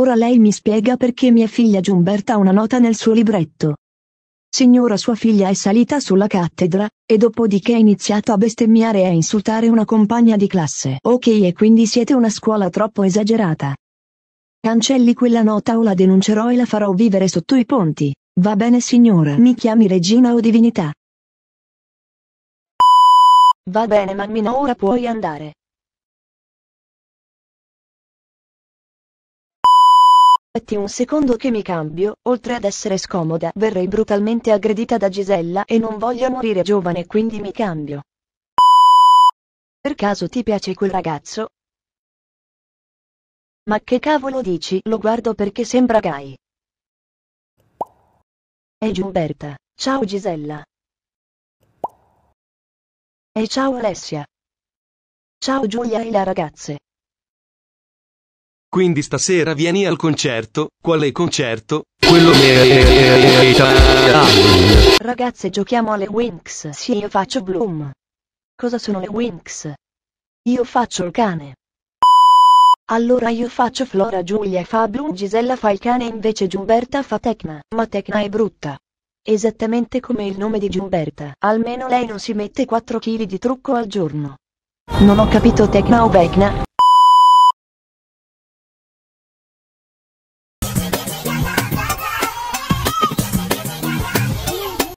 Ora lei mi spiega perché mia figlia Giumberta ha una nota nel suo libretto. Signora sua figlia è salita sulla cattedra, e dopodiché ha iniziato a bestemmiare e a insultare una compagna di classe. Ok e quindi siete una scuola troppo esagerata. Cancelli quella nota o la denuncerò e la farò vivere sotto i ponti. Va bene signora. Mi chiami regina o divinità. Va bene mammina ora puoi andare. Aspetti un secondo che mi cambio, oltre ad essere scomoda, verrei brutalmente aggredita da Gisella e non voglio morire giovane quindi mi cambio. Per caso ti piace quel ragazzo? Ma che cavolo dici? Lo guardo perché sembra gay. È Giumberta. Ciao Gisella. E ciao Alessia. Ciao Giulia e la ragazze. Quindi stasera vieni al concerto, quale concerto? Quello Ragazze giochiamo alle Winx. Sì io faccio Bloom. Cosa sono le Winx? Io faccio il cane. Allora io faccio Flora Giulia fa Bloom Gisella fa il cane invece Giumberta fa Tecna. Ma Tecna è brutta. Esattamente come il nome di Giumberta. Almeno lei non si mette 4 kg di trucco al giorno. Non ho capito Tecna o Vecna.